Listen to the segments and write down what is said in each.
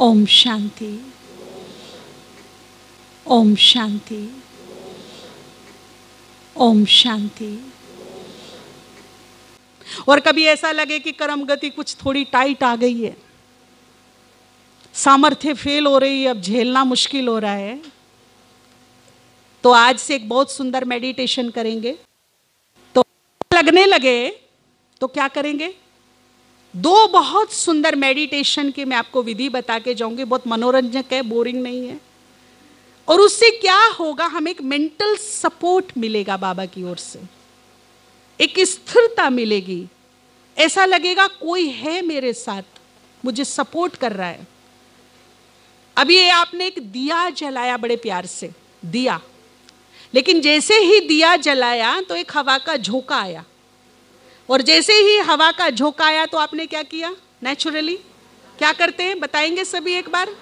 ओम शांति ओम शांति ओम शांति और कभी ऐसा लगे कि कर्म गति कुछ थोड़ी टाइट आ गई है। सामर्थ्य फेल हो रही है, अब झेलना मुश्किल हो रहा है। तो आज से एक बहुत सुंदर मेडिटेशन करेंगे। तो लगने लगे तो क्या करेंगे? दो बहुत सुंदर मेडिटेशन की मैं आपको विधि बता के जाऊँगी, बहुत मनोरंजक है बोरिंग नहीं है। और उससे क्या होगा, हमें एक मेंटल सपोर्ट मिलेगा बाबा की ओर से। एक स्थिरता मिलेगी। ऐसा लगेगा, कोई है मेरे साथ, मुझे सपोर्ट कर रहा है। अभी ये आपने एक दिया जलाया बड़े प्यार से, दिया। लेकिन जैसे ही दिया जलाया तो एक हवा का झोंका आया। और जैसे ही हवा का झोंका आया तो आपने क्या किया? नेचुरली क्या करते हैं? बताएँगे सभी एक बार?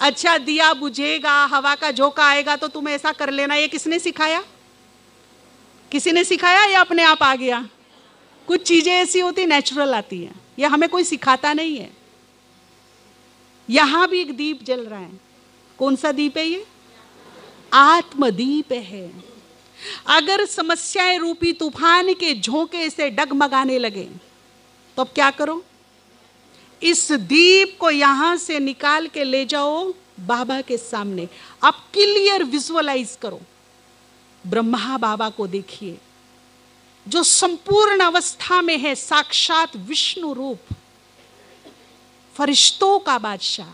अच्छा दिया बुझेगा, हवा का झोंका आएगा तो तुम ऐसा कर लेना। ये किसने सिखाया? किसी ने सिखाया या अपने आप आ गया? कुछ चीज़ें ऐसी होती नेचुरल आती हैं। ये हमें कोई सिखाता नहीं है। यहाँ भी एक दीप जल रहा है। कौन सा दीप है ये? आत्मदीप है। अगर समस्याएँ रूपी तूफ़ान के झोंके से डगमगाने लगे तो अब क्या करो? इस दीप को यहाँ से निकाल के ले जाओ बाबा के सामने। अब क्लियर विजुअलाइज करो। ब्रह्मा बाबा को देखिए, जो संपूर्ण अवस्था में है, साक्षात विष्णु रूप। फरिश्तों का बादशाह,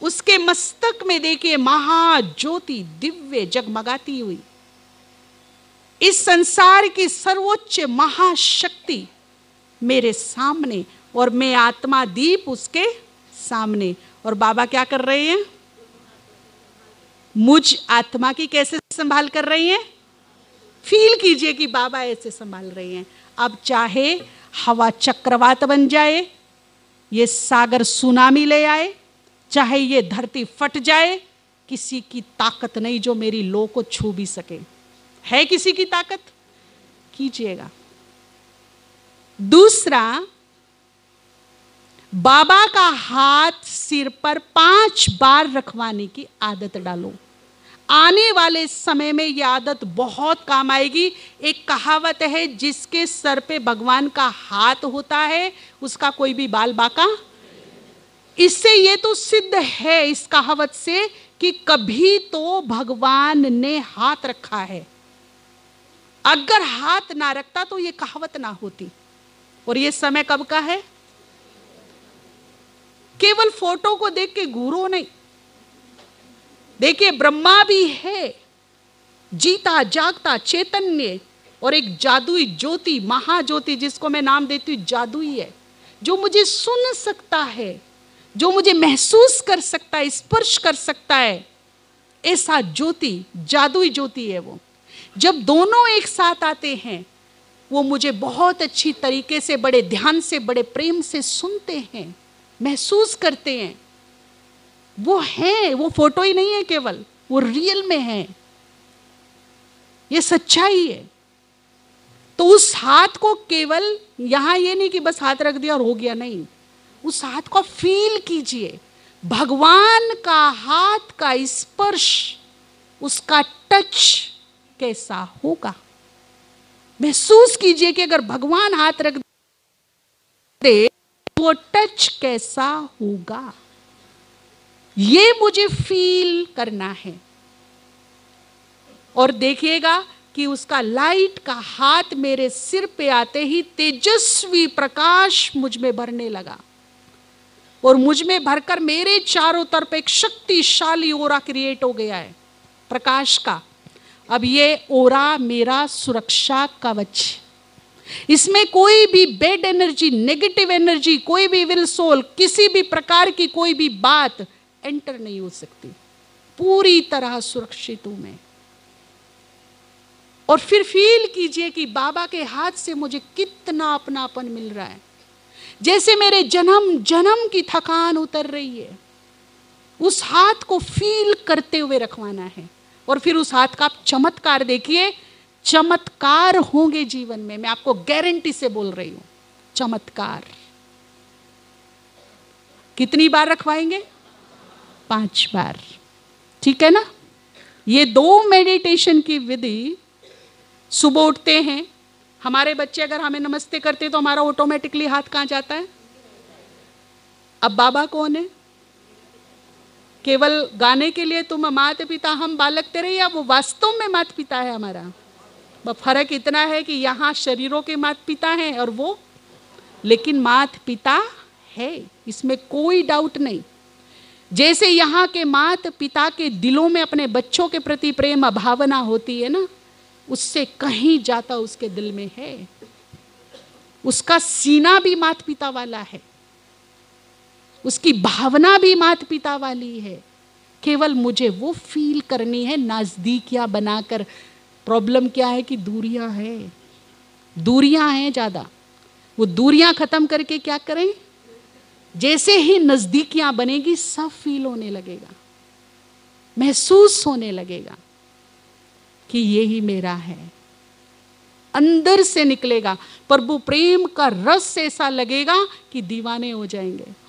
उसके मस्तक में देखिए, महाज्योति दिव्य जगमगाती हुई। इस संसार की सर्वोच्च महाशक्ति मेरे सामने और मैं आत्मा दीप उसके सामने। और बाबा क्या कर रहे हैं? मुझ आत्मा की कैसे संभाल कर रही हैं? फील कीजिए कि बाबा ऐसे संभाल रहे हैं। अब चाहे हवा चक्रवात बन जाए, ये सागर सुनामी ले आए, चाहे ये धरती फट जाए, किसी की ताकत नहीं जो मेरी लो को छू भी सके। है किसी की ताकत? कीजिएगा। दूसरा, बाबा का हाथ सिर पर पाँच बार रखवाने की आदत डालो। आने वाले समय में यह आदत बहुत काम आएगी। एक कहावत है, जिसके सर पे भगवान का हाथ होता है, उसका कोई भी बाल बाका? इससे ये तो सिद्ध है इस कहावत से कि कभी तो भगवान ने हाथ रखा है। अगर हाथ ना रखता तो ये कहावत ना होती। और ये समय कब का है? केवल फ़ोटो को देख के घूरो नहीं। देखिए, ब्रह्मा भी है। जीता, जागता, चैतन्य और एक जादुई ज्योति, महाज्योति जिसको मैं नाम देती हूँ, जादुई है। जो मुझे सुन सकता है, जो मुझे महसूस कर सकता है, स्पर्श कर सकता है, ऐसा ज्योति, जादुई ज्योति है वो। जब दोनों एक साथ आते हैं, वो मुझे बहुत अच्छी तरीके से, बड़े ध्यान से, बड़े प्रेम से सुनते हैं, महसूस करते हैं। वो है, वो फ़ोटो ही नहीं है केवल, वो रियल में है। ये सच्चाई है। तो उस हाथ को केवल, यहाँ ये नहीं कि बस हाथ रख दिया और हो गया, नहीं। उस हाथ को फील कीजिए। भगवान का हाथ का स्पर्श, उसका टच कैसा होगा। महसूस कीजिए कि अगर भगवान हाथ रख दे, वो टच कैसा होगा। ये मुझे फील करना है। और देखिएगा कि उसका लाइट का हाथ मेरे सिर पे आते ही तेजस्वी प्रकाश मुझमें भरने लगा। और मुझमें भरकर मेरे चारों तरफ़ एक शक्तिशाली ओरा क्रिएट हो गया है, प्रकाश का। अब ये ओरा मेरा सुरक्षा कवच। इसमें कोई भी बेड एनर्जी नेगेटिव एनर्जी कोई भी विल सोल किसी भी प्रकार की कोई भी बात एंटर नहीं हो सकती। पूरी तरह सुरक्षित हूँ मैं। और फिर फील कीजिए कि बाबा के हाथ से मुझे कितना अपनापन मिल रहा है। जैसे मेरे जन्म जन्म की थकान उतर रही है। उस हाथ को फील करते हुए रखवाना है। और फिर उस हाथ का आप चमत्कार देखिए, चमत्कार होंगे जीवन में। मैं आपको गारंटी से बोल रही हूँ, चमत्कार। कितनी बार रखवाएँगे? पाँच बार। ठीक है ना? ये दो मेडिटेशन की विधि, सुबह उठते हैं, हमारे बच्चे अगर हमें नमस्ते करते तो हमारा ऑटोमेटिकली हाथ कहाँ जाता है? अब बाबा कौन है? केवल गाने के लिए तुम माता पिता हम बालक तेरे, या वो वास्तव में माता पिता है हमारा? फ़र्क इतना है कि यहाँ शरीरों के माता पिता हैं और वो, लेकिन मात पिता है, इसमें कोई डाउट नहीं। जैसे यहाँ के मात पिता के दिलों में अपने बच्चों के प्रति प्रेम भावना होती है ना, उससे कहीं जाता उसके दिल में है। उसका सीना भी मात पिता वाला है। उसकी भावना भी मात पिता वाली है। केवल मुझे वो फील करनी है, नजदीकियाँ बनाकर। प्रॉब्लम क्या है कि दूरियाँ है। दूरियाँ हैं ज़्यादा। वो दूरियाँ ख़त्म करके क्या करें? जैसे ही नज़दीकियाँ बनेगी, सब फील होने लगेगा। महसूस होने लगेगा कि ये ही मेरा है। अंदर से निकलेगा प्रभु प्रेम का रस ऐसा लगेगा कि दीवाने हो जाएँगे।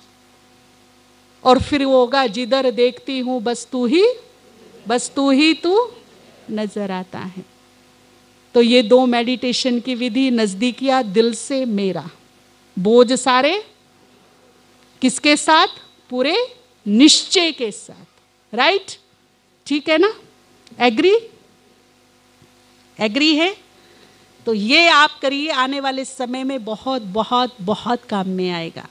और फिर वो होगा, जिधर देखती हूँ, बस तू ही, बस तू ही तू नज़र आता है. तो ये दो मेडिटेशन की विधि नजदीकिया दिल से मेरा। बोझ सारे किसके साथ? पूरे निश्चय के साथ। राइट ठीक है ना? एग्री एग्री है? तो ये आप करिए, आने वाले समय में बहुत बहुत बहुत काम में आएगा।